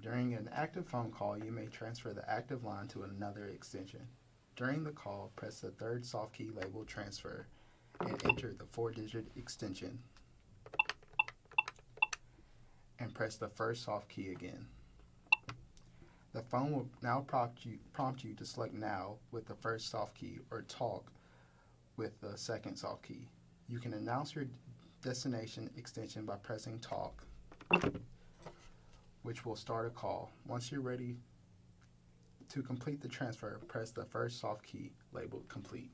During an active phone call, you may transfer the active line to another extension. During the call, press the third soft key labeled transfer and enter the four-digit extension and press the first soft key again. The phone will now prompt you, prompt you to select now with the first soft key or talk with the second soft key. You can announce your destination extension by pressing talk, which will start a call. Once you're ready to complete the transfer, press the first soft key labeled complete.